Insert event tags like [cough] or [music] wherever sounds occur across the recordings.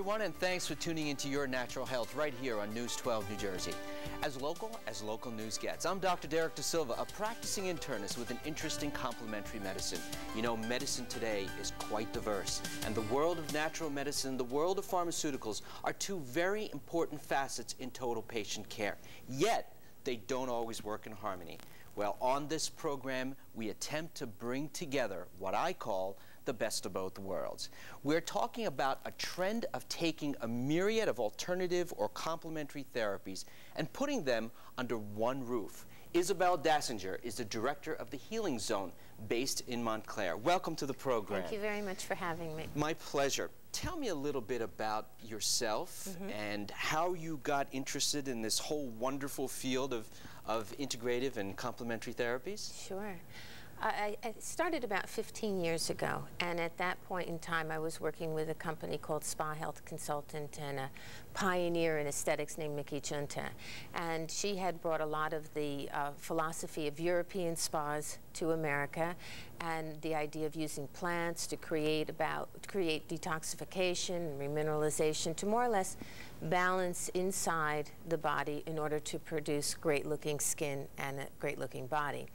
everyone, and thanks for tuning into Your Natural Health right here on News 12 New Jersey. As local as local news gets, I'm Dr. Derrick DeSilva, a practicing internist with an interest in complementary medicine. You know, medicine today is quite diverse, and the world of natural medicine, and the world of pharmaceuticals are two very important facets in total patient care. Yet, they don't always work in harmony. Well, on this program, we attempt to bring together what I call the best of both worlds. We're talking about a trend of taking a myriad of alternative or complementary therapies and putting them under one roof. Isabel Dassinger is the director of the Healing Zone based in Montclair. Welcome to the program. Thank you very much for having me. My pleasure. Tell me a little bit about yourself mm -hmm. and how you got interested in this whole wonderful field of, of integrative and complementary therapies. Sure. I, I, started about 15 years ago, and at that point in time, I was working with a company called Spa Health Consultant and a pioneer in aesthetics named Mickey Junta. And she had brought a lot of the uh, philosophy of European spas to America, and the idea of using plants to create about create detoxification and remineralization to more or less balance inside the body in order to produce great-looking skin and a great-looking body.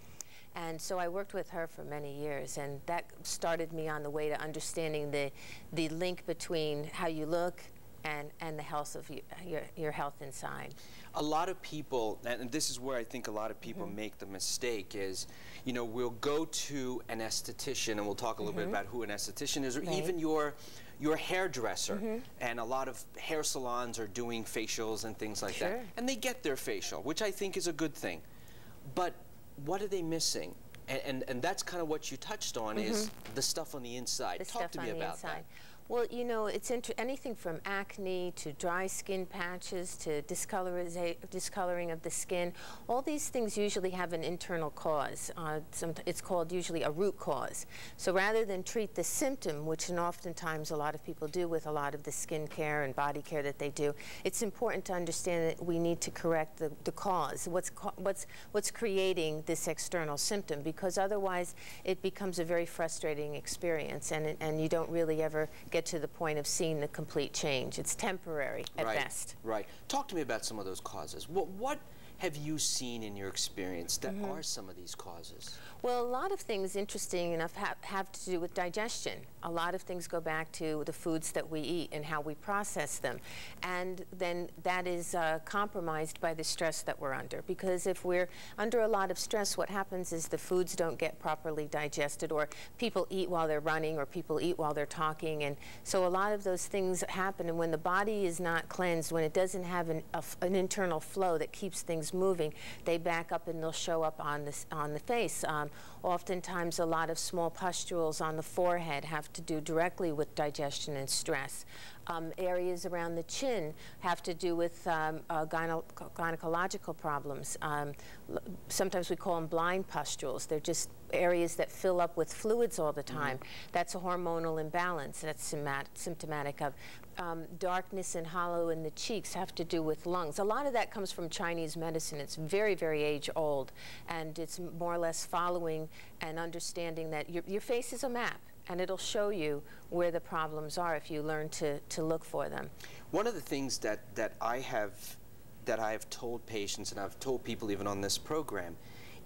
And so I worked with her for many years, and that started me on the way to understanding the, the link between how you look and, and the health of you, your, your health inside. A lot of people, and this is where I think a lot of people mm -hmm. make the mistake is, you know, we'll go to an esthetician, and we'll talk a little mm -hmm. bit mm-hmm. about who an esthetician is, or right. even your your hairdresser. Mm -hmm. And a lot of hair salons are doing facials and things like sure. that. And they get their facial, which I think is a good thing. But what are they missing? And, and, and that's kind of what you touched on mm -hmm. is mm-hmm. the stuff on the inside. The Talk to me about that. Well, you know, it's anything from acne to dry skin patches to discoloring of the skin. All these things usually have an internal cause. Uh, it's called usually a root cause. So rather than treat the symptom, which oftentimes a lot of people do with a lot of the skin care and body care that they do, it's important to understand that we need to correct the, the cause. What's, what's, what's creating this external symptom? Because otherwise it becomes a very frustrating experience and, and you don't really ever to the point of seeing the complete change. It's temporary at right, best. Right. Talk to me about some of those causes. What, what have you seen in your experience that mm -hmm. are some of these causes? Well, a lot of things, interesting enough, have, have to do with digestion. A lot of things go back to the foods that we eat and how we process them. And then that is uh, compromised by the stress that we're under. Because if we're under a lot of stress, what happens is the foods don't get properly digested, or people eat while they're running, or people eat while they're talking. And so a lot of those things happen. And when the body is not cleansed, when it doesn't have an, an internal flow that keeps things moving, they back up and they'll show up on, this, on the face. Um, Oftentimes, a lot of small pustules on the forehead have to do directly with digestion and stress. Um, areas around the chin have to do with um, uh, gyne gynecological problems. Um, sometimes we call them blind pustules. They're just areas that fill up with fluids all the mm-hmm. time. Mm -hmm. That's a hormonal imbalance that's symptomatic of. Um, darkness and hollow in the cheeks have to do with lungs. A lot of that comes from Chinese medicine. It's very, very age old, and it's more or less following and understanding that your, your face is a map and it'll show you where the problems are if you learn to, to look for them. One of the things that, that I have that I have told patients and I've told people even on this program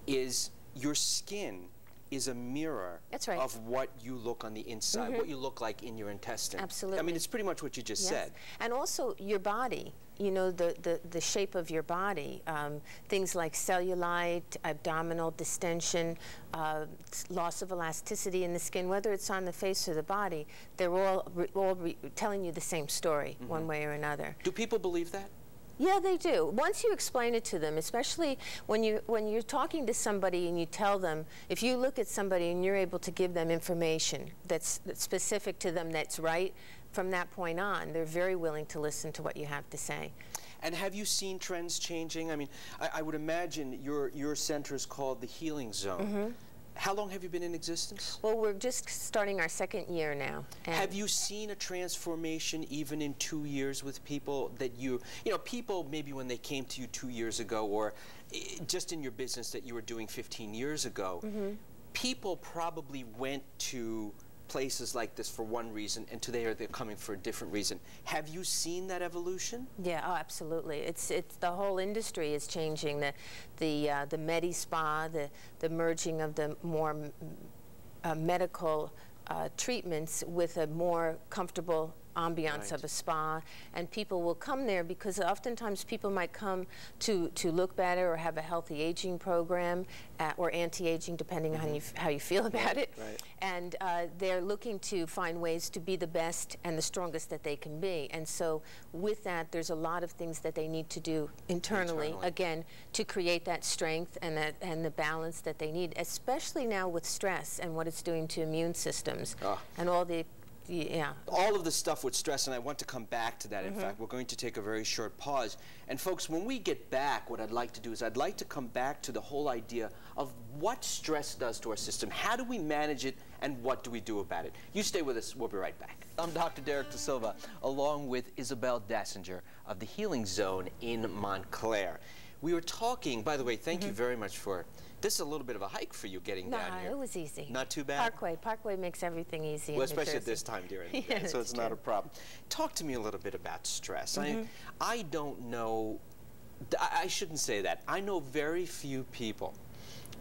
is your skin is a mirror right. of what you look on the inside, mm -hmm. what you look like in your intestine. Absolutely. I mean, it's pretty much what you just yes. said. And also your body, you know, the, the, the shape of your body. Um, things like cellulite, abdominal distension, uh, loss of elasticity in the skin, whether it's on the face or the body, they're all, all telling you the same story, mm -hmm. one way or another. Do people believe that? Yeah, they do. Once you explain it to them, especially when you when you're talking to somebody and you tell them, if you look at somebody and you're able to give them information that's, that's specific to them, that's right, from that point on, they're very willing to listen to what you have to say. And have you seen trends changing? I mean, I, I would imagine your your center is called the Healing Zone. Mm -hmm. How long have you been in existence? Well, we're just starting our second year now. Have you seen a transformation even in two years with people that you, you know, people maybe when they came to you two years ago or eh, just in your business that you were doing 15 years ago, mm -hmm. people probably went to places like this for one reason, and today they're coming for a different reason. Have you seen that evolution? Yeah, oh, absolutely. It's it's the whole industry is changing. The the uh, the Medi Spa, the the merging of the more uh, medical uh, treatments with a more comfortable ambiance right. of a spa, and people will come there because oftentimes people might come to, to look better or have a healthy aging program uh, or anti-aging, depending mm -hmm. on you, how you feel [laughs] about it. Right. And uh, they're looking to find ways to be the best and the strongest that they can be. And so with that, there's a lot of things that they need to do internally, internally. again, to create that strength and, that, and the balance that they need, especially now with stress and what it's doing to immune systems oh. and all the yeah. All of the stuff with stress, and I want to come back to that. In mm -hmm. fact, we're going to take a very short pause. And folks, when we get back, what I'd like to do is I'd like to come back to the whole idea of what stress does to our system. How do we manage it, and what do we do about it? You stay with us. We'll be right back. I'm Dr. Derrick DeSilva, along with Isabel Dassinger of the Healing Zone in Montclair. We were talking, by the way, thank mm -hmm. you mm-hmm. very much for this is a little bit of a hike for you getting no, down here. No, it was easy. Not too bad? Parkway. Parkway makes everything easy Well, especially at this time during [laughs] the day, so it's true. not a problem. Talk to me a little bit about stress. Mm -hmm. I, mm-hmm. I don't know, I, I shouldn't say that. I know very few people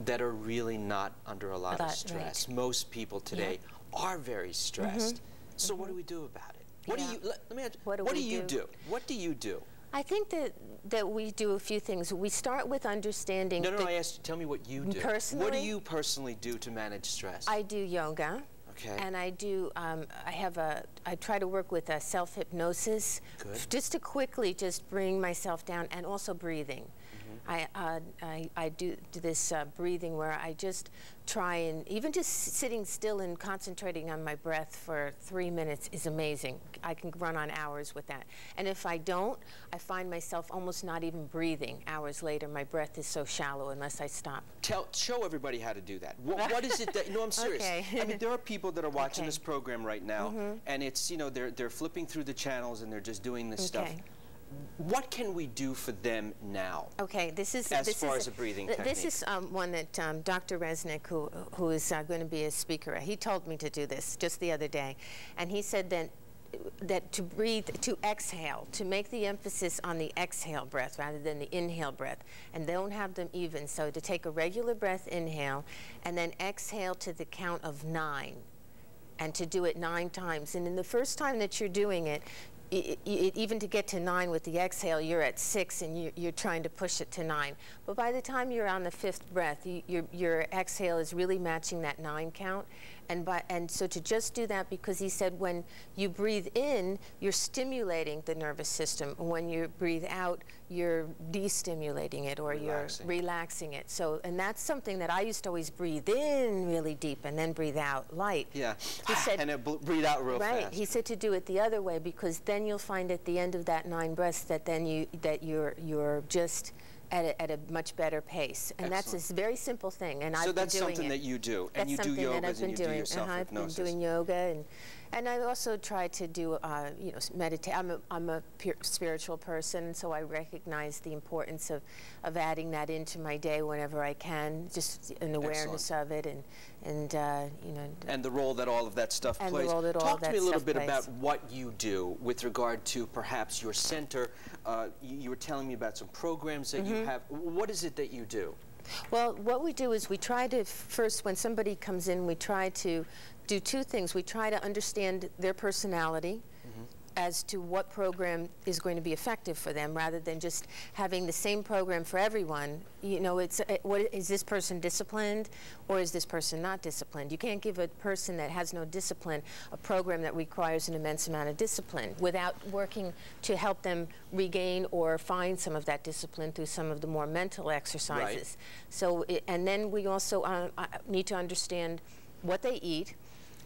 that are really not under a lot that, of stress. Right. Most people today yeah. are very stressed. Mm -hmm. So mm -hmm. what do we do about it? What yeah. do you, let, let me ask, what do, what do you do? do? What do you do? I think that that we do a few things. We start with understanding. No, no, I asked you, tell me what you do. Personally? What do you personally do to manage stress? I do yoga. Okay. And I do, um, I have a, I try to work with a self-hypnosis. Good. Just to quickly just bring myself down and also breathing. I, uh, I, I, do this uh, breathing where I just try and even just sitting still and concentrating on my breath for three minutes is amazing. I can run on hours with that. And if I don't, I find myself almost not even breathing hours later. My breath is so shallow unless I stop. Tell, show everybody how to do that. what, what is it that, no, I'm [laughs] serious. Okay. I mean, there are people that are watching okay. this program right now, mm -hmm. and it's, you know, they're, they're flipping through the channels and they're just doing this okay. stuff what can we do for them now? Okay, this is as this far is as a breathing th technique. This is um, one that um, Dr. Resnick, who who is uh, going to be a speaker, he told me to do this just the other day, and he said that that to breathe, to exhale, to make the emphasis on the exhale breath rather than the inhale breath, and don't have them even. So to take a regular breath, inhale, and then exhale to the count of nine and to do it nine times. And in the first time that you're doing it, it, it, even to get to nine with the exhale, you're at six and you, you're trying to push it to nine. But by the time you're on the fifth breath, you, your, your exhale is really matching that nine count. And, by, and so to just do that, because he said when you breathe in, you're stimulating the nervous system. When you breathe out, you're destimulating it or relaxing. you're relaxing it. So, and that's something that I used to always breathe in really deep and then breathe out light. Yeah, he [sighs] said, and breathe out real right, fast. Right, he said to do it the other way because then you'll find at the end of that nine breaths that then you, that you're, you're just at a, at a much better pace. And Excellent. that's a very simple thing. And so I've that's been doing something it. that you do. That's and you do yoga that I've been and you doing. do your self-hypnosis. Uh -huh, I've been doing yoga and and I also try to do, uh, you know, meditate. I'm a, I'm a spiritual person, so I recognize the importance of, of adding that into my day whenever I can, just an awareness Excellent. of it, and and uh, you know. And the role that all of that stuff and plays. The role that all Talk all to me a little bit plays. about what you do with regard to perhaps your center. Uh, you, you, were telling me about some programs that mm -hmm. you mm-hmm. have. What is it that you do? Well, what we do is we try to first, when somebody comes in, we try to do two things. We try to understand their personality mm-hmm. as to what program is going to be effective for them rather than just having the same program for everyone. You know, it's uh, what is this person disciplined or is this person not disciplined? You can't give a person that has no discipline a program that requires an immense amount of discipline without working to help them regain or find some of that discipline through some of the more mental exercises. Right. So, it, and then we also uh, uh need to understand what they eat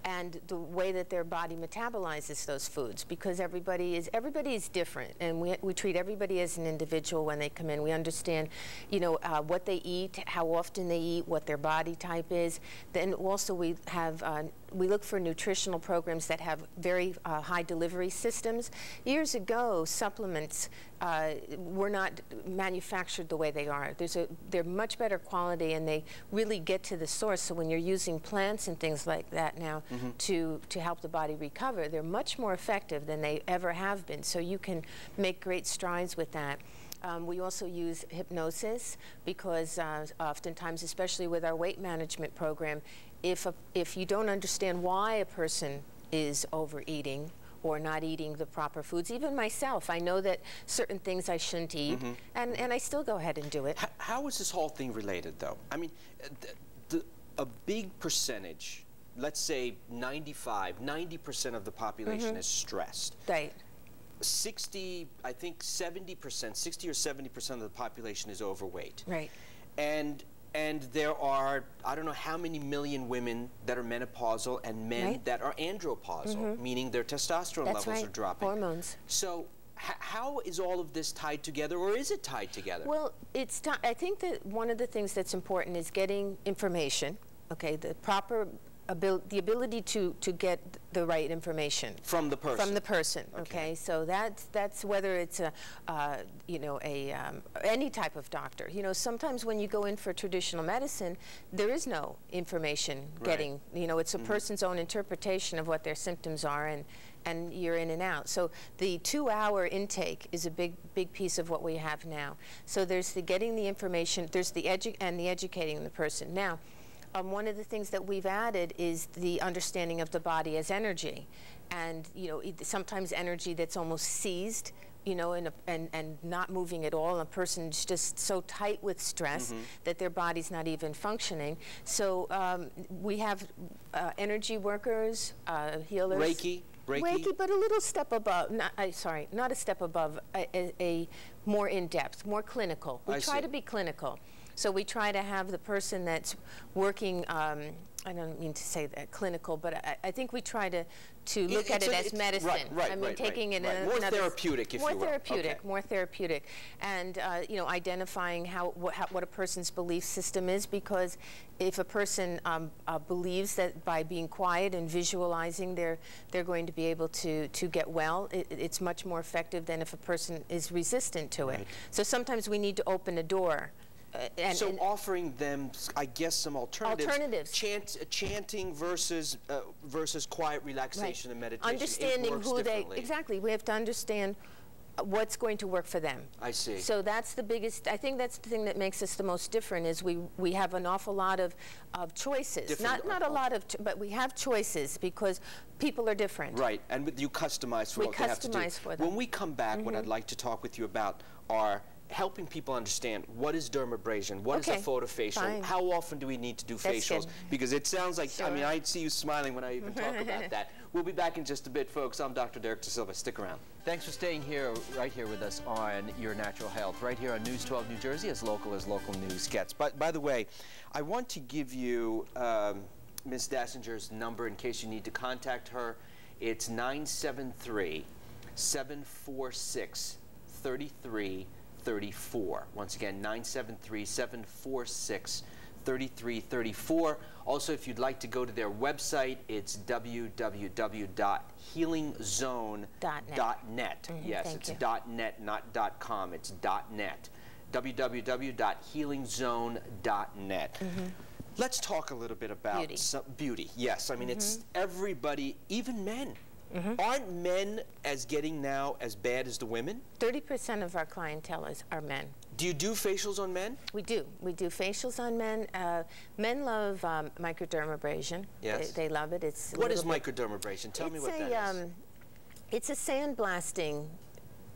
and the way that their body metabolizes those foods because everybody is everybody is different and we, we treat everybody as an individual when they come in. We understand you know uh, what they eat how often they eat what their body type is. Then also we have uh, we look for nutritional programs that have very uh, high delivery systems. Years ago, supplements uh, were not manufactured the way they are. There's a, they're much better quality and they really get to the source. So when you're using plants and things like that now mm -hmm. to, to help the body recover, they're much more effective than they ever have been. So you can make great strides with that. Um, we also use hypnosis because uh, oftentimes, especially with our weight management program, if, a, if you don't understand why a person is overeating or not eating the proper foods, even myself, I know that certain things I shouldn't eat, mm -hmm. and, and I still go ahead and do it. How, how is this whole thing related, though? I mean, the, the, a big percentage, let's say 95, 90% of the population mm -hmm. is stressed. Right. 60, I think 70%, 60 or 70% of the population is overweight. Right. And and there are I don't know how many million women that are menopausal and men right. that are andropausal, mm -hmm. meaning their testosterone That's levels right. are dropping. Hormones. So how is all of this tied together, or is it tied together? Well, it's. I think that one of the things that's important is getting information. Okay, the proper abil the ability to, to get the right information. From the person? From the person, okay. okay? So that's, that's whether it's a, uh, you know, a, um, any type of doctor. You know, sometimes when you go in for traditional medicine, there is no information right. getting, you know, it's a mm -hmm. person's own interpretation of what their symptoms are and, and you're in and out. So the two-hour intake is a big, big piece of what we have now. So there's the getting the information, there's the edu and the educating the person. Now, um, one of the things that we've added is the understanding of the body as energy. And, you know, sometimes energy that's almost seized, you know, a, and, and not moving at all. A person's just so tight with stress mm -hmm. that their body's not even functioning. So um, we have uh, energy workers, uh, healers. Reiki. Reiki? Reiki, but a little step above, not, uh, sorry, not a step above, a, a, a more in-depth, more clinical. We I try see. to be clinical. So we try to have the person that's working, um, I don't mean to say that clinical, but I, I think we try to, to look at it a, as medicine. Right, right, I mean, right, taking it right. more therapeutic, if more you will. therapeutic, okay. more therapeutic, and uh, you know, identifying how what, how what, a person's belief system is, because if a person um, uh, believes that by being quiet and visualizing, they're they're going to be able to to get well, it, it's much more effective than if a person is resistant to it. So sometimes we need to open a door. Uh, and, so and offering them, I guess, some alternatives. Alternatives. Chant, uh, chanting versus uh, versus quiet relaxation right. and meditation. Understanding who they exactly. We have to understand what's going to work for them. I see. So that's the biggest, I think that's the thing that makes us the most different is we, we have an awful lot of, of choices. Different not, not a lot of, but we have choices because people are different. Right, and you customize for we what they have to do. for them. When we come back, mm -hmm. what I'd like to talk with you about are helping people understand what is dermabrasion, what okay. is a photofacial, Fine. how often do we need to do That's facials? Good. Because it sounds like, sure. I mean, I see you smiling when I even talk [laughs] about that. We'll be back in just a bit, folks. I'm Dr. Derrick DeSilva. Stick around. Thanks for staying here, right here with us on Your Natural Health, right here on News 12 New Jersey, as local as local news gets. But by the way, I want to give you um, Ms. Dassinger's number in case you need to contact her. It's 973 746 33 34. Once again, 973 746 3334. Also, if you'd like to go to their website, it's www.healingzone.net. Mm -hmm, yes, it's you. .net, not .com. It's .net. www.healingzone.net. Mm -hmm. Let's talk a little bit about beauty. Some, beauty. Yes, I mean, mm -hmm. it's mm-hmm. everybody, even men. Mm -hmm. Aren't men as getting now as bad as the women? 30% of our clientele is, are men. Do you do facials on men? We do. We do facials on men. Uh, men love um, microdermabrasion. Yes. They, they, love it. It's what is microdermabrasion? Tell me what a, that is. Um, it's a sandblasting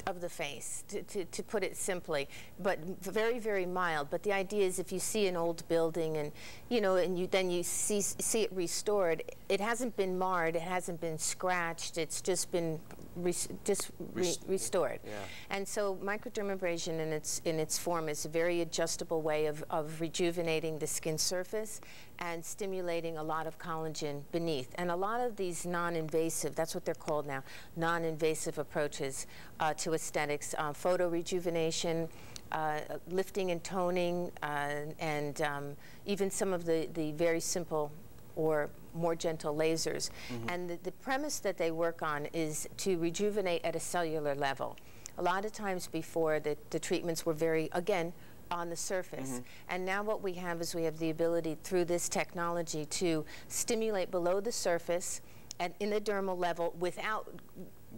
of the face, to, to, to, put it simply, but very, very mild. But the idea is if you see an old building and, you know, and you then you see, see it restored, it hasn't been marred, it hasn't been scratched, it's just been just re restored. Yeah. And so microdermabrasion in its, in its form is a very adjustable way of, of rejuvenating the skin surface and stimulating a lot of collagen beneath. And a lot of these non-invasive, that's what they're called now, non-invasive approaches uh, to aesthetics, uh, photo rejuvenation, uh, lifting and toning, uh, and um, even some of the, the very simple or more gentle lasers. Mm-hmm. And the, the premise that they work on is to rejuvenate at a cellular level. A lot of times before, the, the treatments were very, again, on the surface. Mm-hmm. And now what we have is we have the ability through this technology to stimulate below the surface at in the dermal level without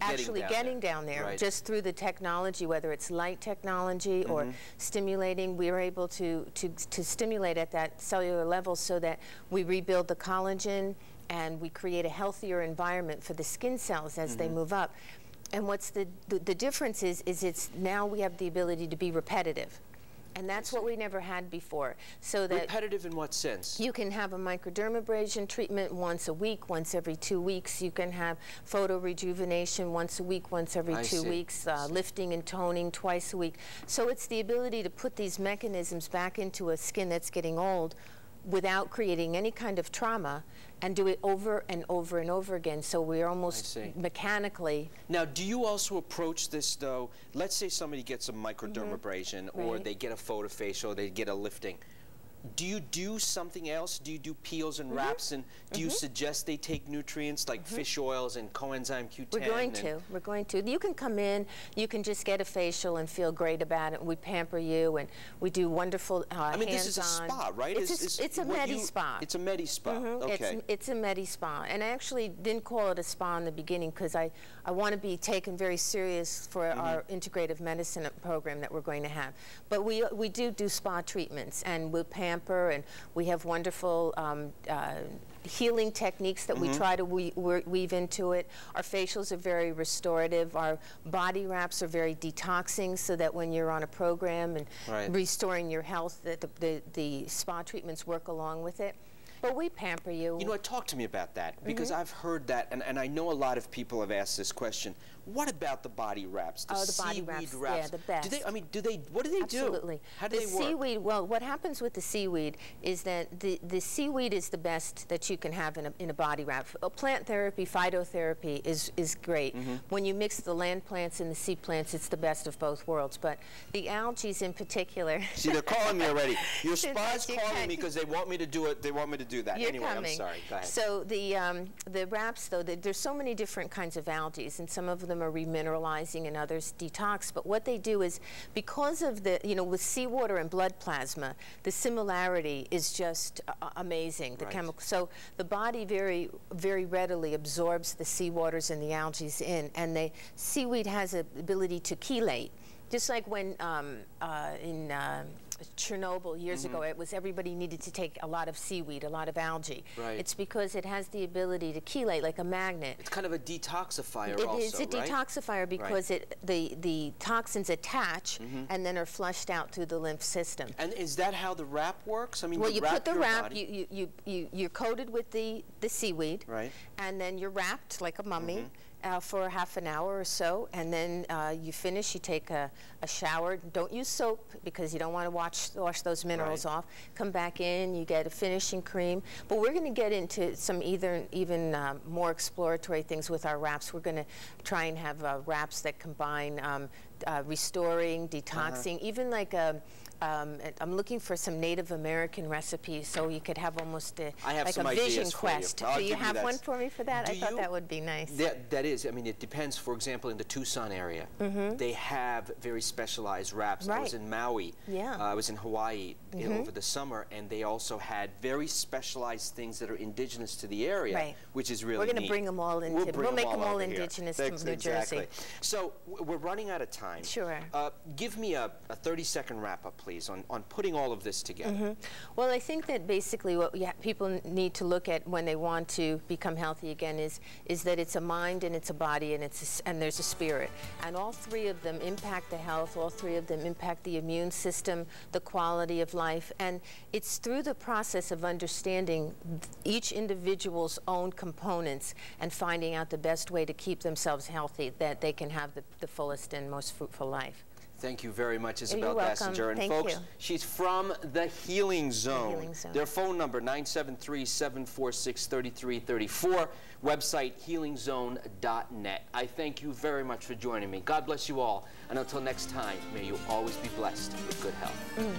actually down getting there. down there, Right. just through the technology, whether it's light technology or Mm-hmm. stimulating, we are able to, to, to stimulate at that cellular level so that we rebuild the collagen and we create a healthier environment for the skin cells as Mm-hmm. they move up. And what's the, the, the difference is, is it's now we have the ability to be repetitive. And that's what we never had before. So that Repetitive in what sense? you can have a microdermabrasion treatment once a week, once every two weeks. You can have photo rejuvenation once a week, once every I two see. weeks, uh, lifting and toning twice a week. So it's the ability to put these mechanisms back into a skin that's getting old without creating any kind of trauma and do it over and over and over again. So we're almost mechanically Now, do you also approach this though? Let's say somebody gets a microdermabrasion, or mm-hmm. Right. they get a photofacial, or they get a lifting. Do you do something else? Do you do peels and wraps, and do you suggest they take nutrients like fish oils and coenzyme Q10? We're going to. We're going to. You can come in. You can just get a facial and feel great about it. We pamper you, and we do wonderful uh, I mean, this is a spa, right? It's, Is- a, it's a medi you- spa. It's a medi spa. Mhm, Okay. It's, it's a medi spa, and I actually didn't call it a spa in the beginning because I, I want to be taken very serious for Mm-hmm. our integrative medicine program that we're going to have. But we we do do spa treatments, and we pamper, and we have wonderful. Um, uh, Healing techniques that Mm-hmm. we try to we, we- weave into it. Our facials are very restorative. Our body wraps are very detoxing, so that when you're on a program and Right. restoring your health, that the, the, the spa treatments work along with it. But we pamper you. You know what? Talk to me about that because Mm-hmm. I've heard that, and, and I know a lot of people have asked this question. What about the body wraps? The Oh, the body seaweed wraps, yeah, the Do they? best. I mean, do they? What do they Absolutely. do? How do the they work? seaweed, well, what happens with the seaweed is that the, the seaweed is the best that you can have in a, in a body wrap. Uh, plant therapy, phytotherapy is, is great. Mm-hmm. When you mix the land plants and the sea plants, it's the best of both worlds. But the algae in particular. See, they're calling me already. [laughs] Your spa's you calling me because they want me to do it. They want me to do that. You're anyway, coming. I'm sorry. Go ahead. So the um, the wraps, though, the, there's so many different kinds of algae, and some of them are remineralizing and others detox. But what they do is, because of the, you know, with seawater and blood plasma, the similarity is just uh, amazing. The Right. chemical. So the body very, very readily absorbs the seawaters and the algae in, and the seaweed has an ability to chelate. Just like when um, uh, in uh, Chernobyl years Mm-hmm. ago, it was everybody needed to take a lot of seaweed, a lot of algae. Right. It's because it has the ability to chelate like a magnet. it's kind of a detoxifier It also, is a right? detoxifier because it the the toxins attach Mm-hmm. and then are flushed out through the lymph system. And is that how the wrap works? I mean, Well, you you put the wrap, you, you, you, you, you're coated with the, the seaweed. Right. And then you're wrapped like a mummy Mm-hmm. uh, for half an hour or so. And then uh, you finish, you take a, a shower. Don't use soap because you don't want to wash, wash those minerals Right. off. Come back in, you get a finishing cream. But we're going to get into some either, even um, more exploratory things with our wraps. We're going to try and have uh, wraps that combine um, uh, restoring, detoxing, Uh-huh. even like a, um, I'm looking for some Native American recipes so you could have almost a, I have like a vision you. quest. I'll Do you give you have one for me for that? I thought you? that would be nice. That, that is, I mean, it depends. For example, in the Tucson area, they have very specialized wraps. I was. In Maui. Yeah. Uh, I was in Hawaii you know, over the summer, and they also had very specialized things that are indigenous to the area, Right. which is really We're gonna bring them all We'll, into- bring we'll make 'em all over here. indigenous to Ex- New Jersey. Exactly. So we're running out of time. Sure. Uh, give me a, a 30-second wrap-up, please, on, on putting all of this together. Mm-hmm. Well, I think that basically what people need to look at when they want to become healthy again is is that it's a mind and it's a body and it's a and there's a spirit, and all three of them impact the health. All three of them impact the immune system, the quality of life, and it's through the process of understanding each individual's own components and finding out the best way to keep themselves healthy that they can have the, the fullest and most fruitful life. Thank you very much, Isabel. Dassinger. And Thank folks, you. she's from the Healing Zone. Healing Zone. Their phone number 973-746-3334. Website healingzone.net. I thank you very much for joining me. God bless you all. And until next time, may you always be blessed with good health. Mm.